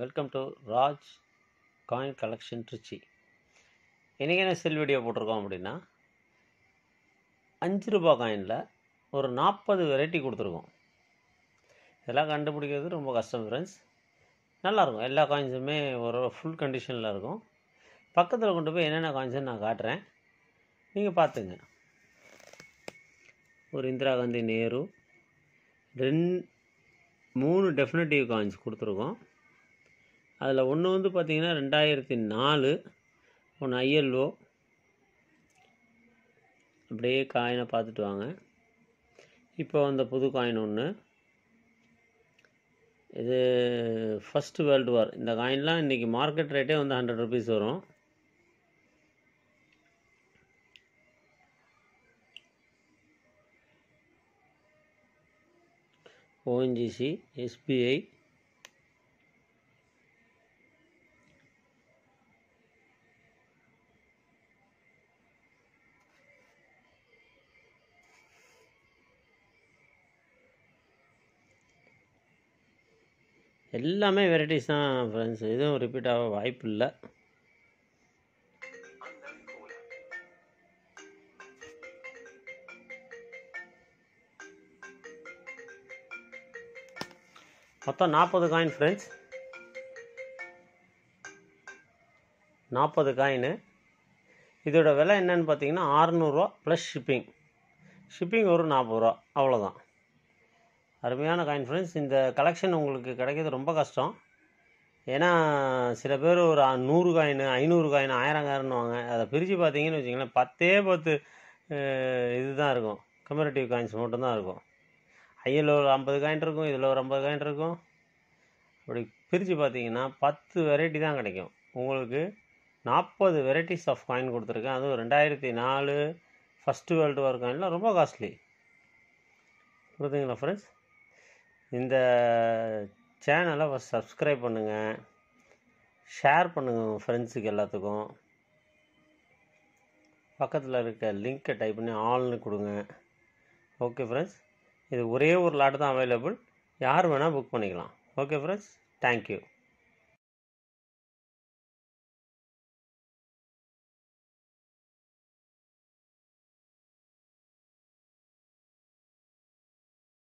Welcome to Raj coin collection Trichy இன்றைக்கி என்ன செல் video போட்டிருக்கோம் அப்படின்னா அஞ்சு ரூபா காயினில் ஒரு நாற்பது வெரைட்டி கொடுத்துருக்கோம். இதெல்லாம் கண்டுபிடிக்கிறது ரொம்ப கஷ்டம் ஃப்ரெண்ட்ஸ் நல்லாயிருக்கும் எல்லா காயின்ஸுமே ஒரு ஃபுல் கண்டிஷனில் இருக்கும். பக்கத்தில் கொண்டு போய் என்னென்ன காயின்ஸ்னு நான் காட்டுறேன். நீங்கள் பார்த்துங்க. ஒரு இந்திரா காந்தி நேரு ரெண் மூணு டெஃபினட்டிவ் காயின்ஸ் கொடுத்துருக்கோம். அதில் ஒன்று வந்து பார்த்திங்கன்னா ரெண்டாயிரத்தி நாலு ஒன்று ஐஎல்ஓ. அப்படியே காயினை பார்த்துட்டு வாங்க. இப்போ வந்த புது காயின் ஒன்று இது ஃபஸ்ட்டு வேர்ல்டு வார் இந்த காயின்லாம் இன்றைக்கி மார்க்கெட் ரேட்டே வந்து ஹண்ட்ரட் ருபீஸ் வரும். ஓஎன்ஜிசி எஸ்பிஐ எல்லாமே வெரைட்டிஸ் தான் ஃப்ரெண்ட்ஸ் எதுவும் ரிப்பீட் ஆக வாய்ப்பு இல்லை மொத்தம் நாற்பது காயின் ஃப்ரெண்ட்ஸ் நாற்பது காயின் இதோட விலை என்னன்னு பார்த்தீங்கன்னா ஆறுநூறுவா ப்ளஸ் ஷிப்பிங் ஷிப்பிங் ஒரு நாற்பது ரூபா. அவ்வளோதான் அருமையான காயின் ஃப்ரெண்ட்ஸ் இந்த கலெக்ஷன் உங்களுக்கு கிடைக்கிறது ரொம்ப கஷ்டம். ஏன்னா சில பேர் ஒரு நூறு காயின் ஐநூறு காயின் ஆயிரம் காயின்னுவாங்க அதை பிரித்து பார்த்தீங்கன்னு வச்சிங்களேன் பத்தே பத்து இது இதுதான் இருக்கும். கம்யூனிட்டிவ் காயின்ஸ் மட்டும்தான் இருக்கும். ஐயில் ஒரு ஐம்பது காயின் இருக்கும் இதில் ஒரு ஐம்பது காயின் இருக்கும். அப்படி பிரித்து பார்த்தீங்கன்னா பத்து வெரைட்டி தான் கிடைக்கும். உங்களுக்கு நாற்பது வெரைட்டிஸ் ஆஃப் காயின் கொடுத்துருக்கேன். அதுவும் ரெண்டாயிரத்தி நாலு ஃபஸ்ட்டு வேர்ல்டு வார் காயின்லாம் ரொம்ப காஸ்ட்லி புரியுதுங்களா ஃப்ரெண்ட்ஸ் இந்த சேனலை ஃபஸ்ட் சப்ஸ்கிரைப் பண்ணுங்கள் ஷேர் பண்ணுங்கள் உங்கள் ஃப்ரெண்ட்ஸுக்கு எல்லாத்துக்கும். பக்கத்தில் இருக்க லிங்க்கை டைப் பண்ணி ஆல்னு கொடுங்க. ஓகே ஃப்ரெண்ட்ஸ் இது ஒரே ஒரு லாட் தான் அவைலபிள் யார் வேணால் புக் பண்ணிக்கலாம். Okay friends thank you